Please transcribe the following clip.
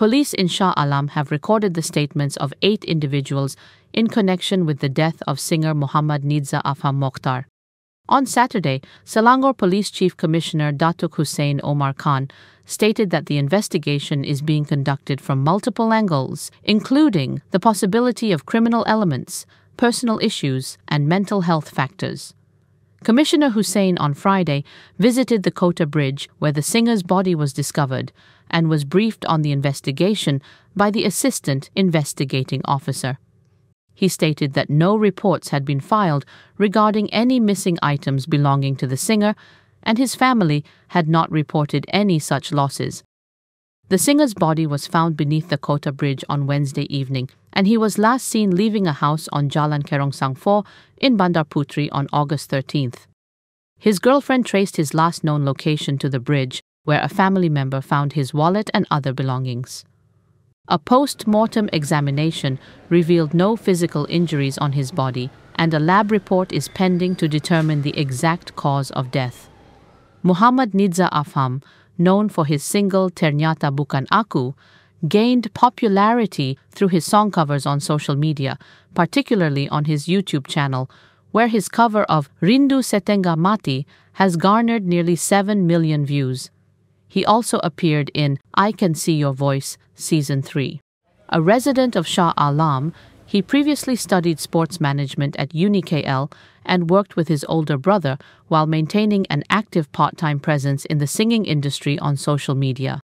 Police in Shah Alam have recorded the statements of eight individuals in connection with the death of singer Muhammad Nidza Afham Mokhtar. On Saturday, Selangor Police Chief Commissioner Datuk Hussein Omar Khan stated that the investigation is being conducted from multiple angles, including the possibility of criminal elements, personal issues, and mental health factors. Commissioner Hussein on Friday visited the Kota Bridge where the singer's body was discovered and was briefed on the investigation by the assistant investigating officer. He stated that no reports had been filed regarding any missing items belonging to the singer, and his family had not reported any such losses. The singer's body was found beneath the Kota Bridge on Wednesday evening, and he was last seen leaving a house on Jalan Kerongsang 4 in Bandar Puteri on August 13th. His girlfriend traced his last known location to the bridge, where a family member found his wallet and other belongings. A post mortem examination revealed no physical injuries on his body, and a lab report is pending to determine the exact cause of death. Muhammad Nidza Afham known for his single Ternyata Bukan Aku, gained popularity through his song covers on social media, particularly on his YouTube channel, where his cover of Rindu Setengah Mati has garnered nearly 7 million views. He also appeared in I Can See Your Voice Season 3. A resident of Shah Alam, he previously studied sports management at UniKL and worked with his older brother while maintaining an active part time presence in the singing industry on social media.